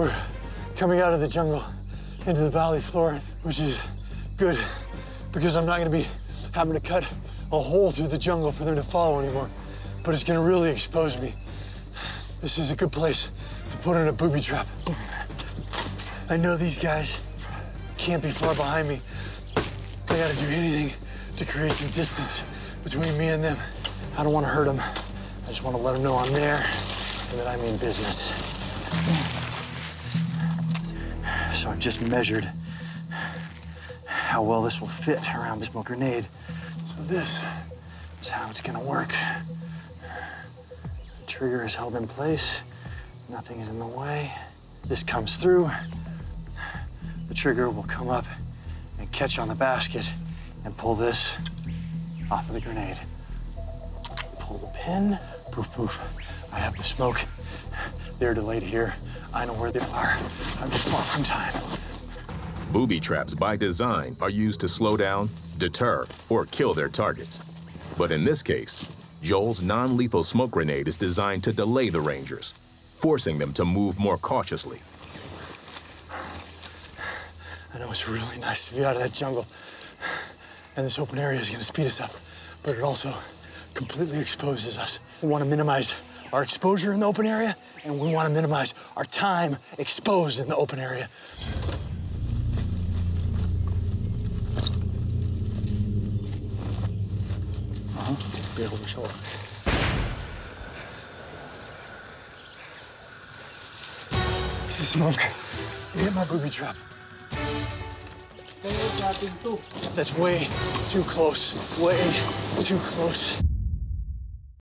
We're coming out of the jungle into the valley floor, which is good because I'm not gonna be having to cut a hole through the jungle for them to follow anymore. But it's gonna really expose me. This is a good place to put in a booby trap. I know these guys can't be far behind me. I gotta do anything to create some distance between me and them. I don't wanna hurt them. I just wanna let them know I'm there and that I mean business. So I've just measured how well this will fit around this smoke grenade. So this is how it's gonna work. The trigger is held in place. Nothing is in the way. This comes through. The trigger will come up and catch on the basket and pull this off of the grenade. Pull the pin, poof, poof. I have the smoke. They're delayed here. I know where they are. I'm just off from time. Booby traps by design are used to slow down, deter, or kill their targets. But in this case, Joel's non-lethal smoke grenade is designed to delay the Rangers, forcing them to move more cautiously. I know it's really nice to be out of that jungle. And this open area is gonna speed us up, but it also completely exposes us. We wanna minimize our exposure in the open area, and we wanna minimize our time exposed in the open area. Uh-huh, be able to show up. This is smoke. You hit my booby trap. That's way too close. Way too close.